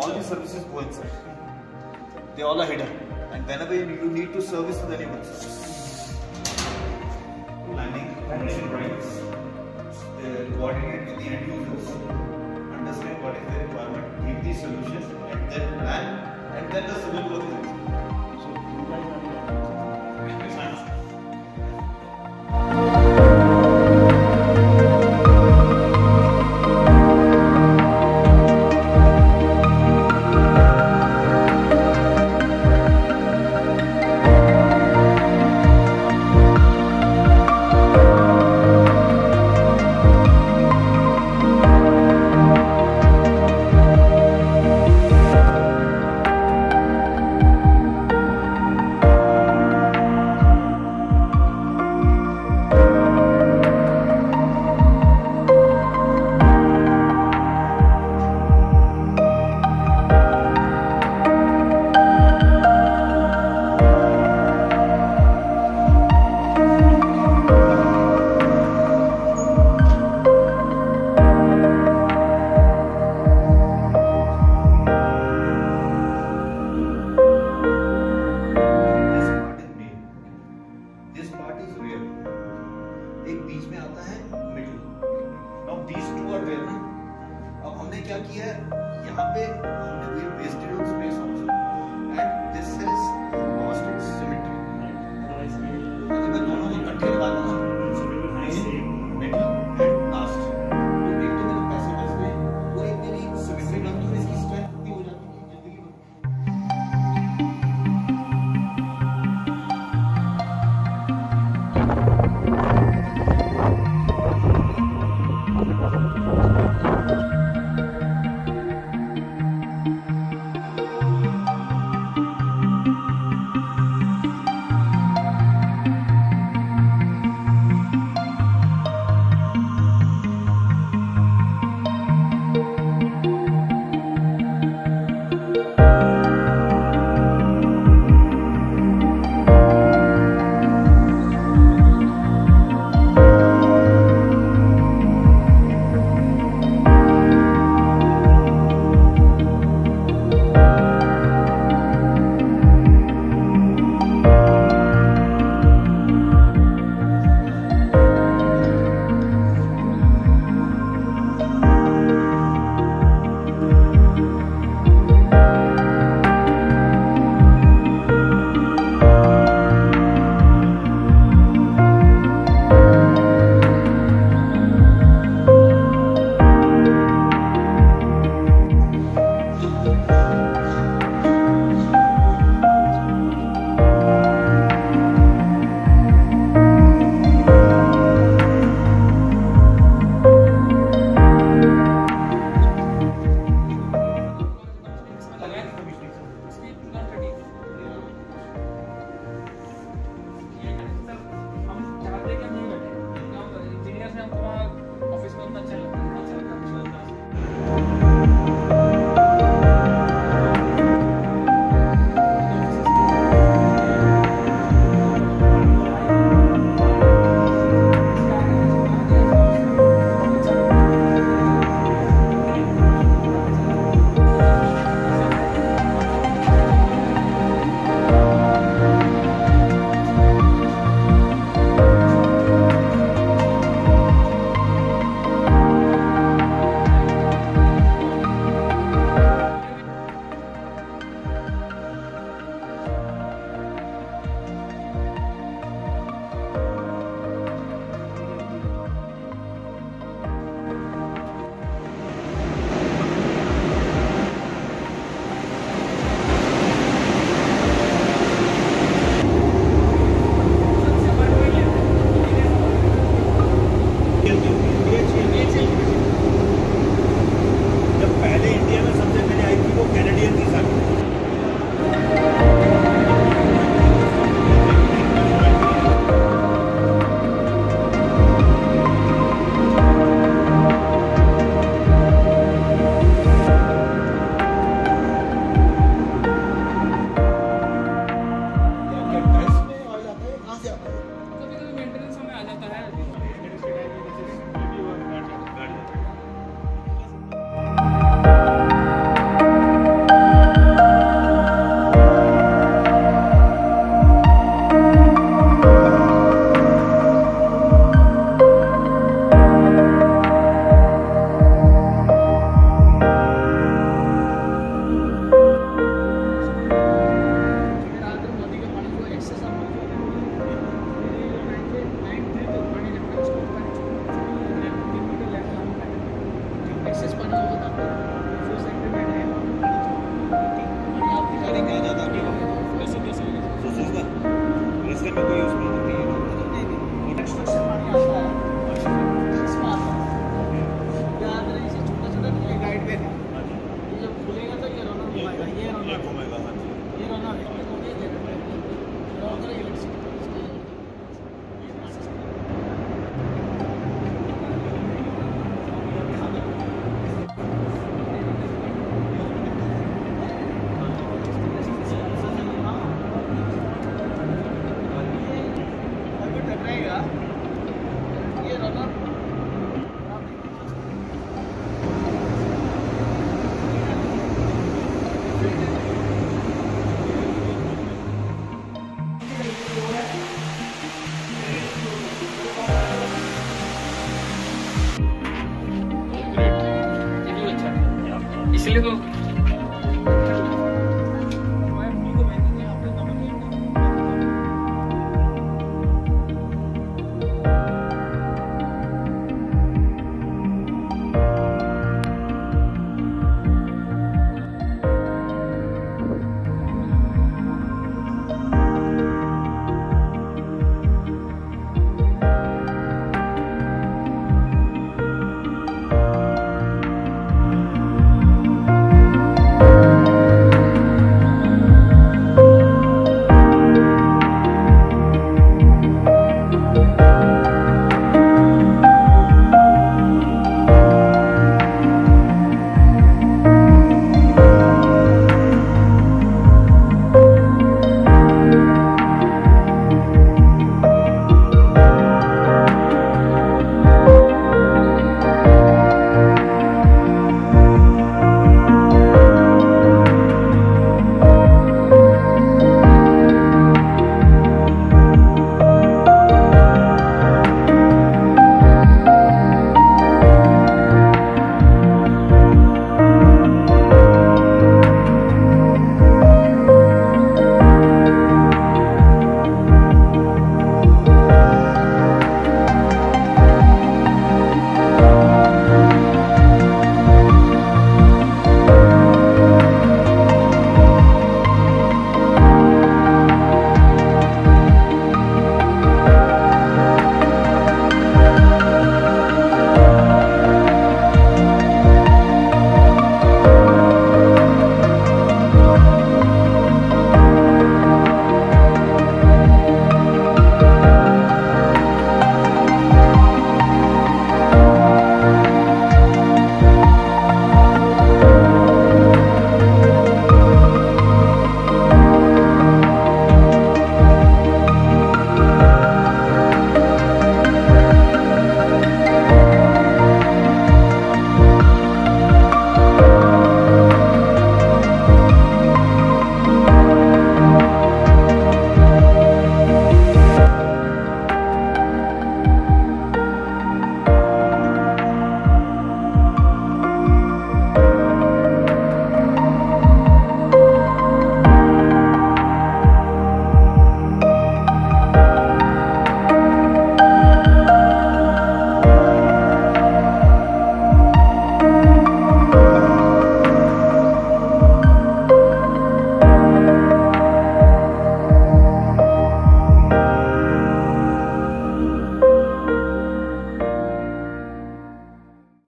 all these services go inside. They all are hidden. And whenever you need to service, then you will service. Planning, connection rights, coordinate with the end users, understand what is the requirement, give the solution, and then plan, and then the civil work. So, और अब हमने क्या किया है? यहाँ पे हमने we wasted on space also and this is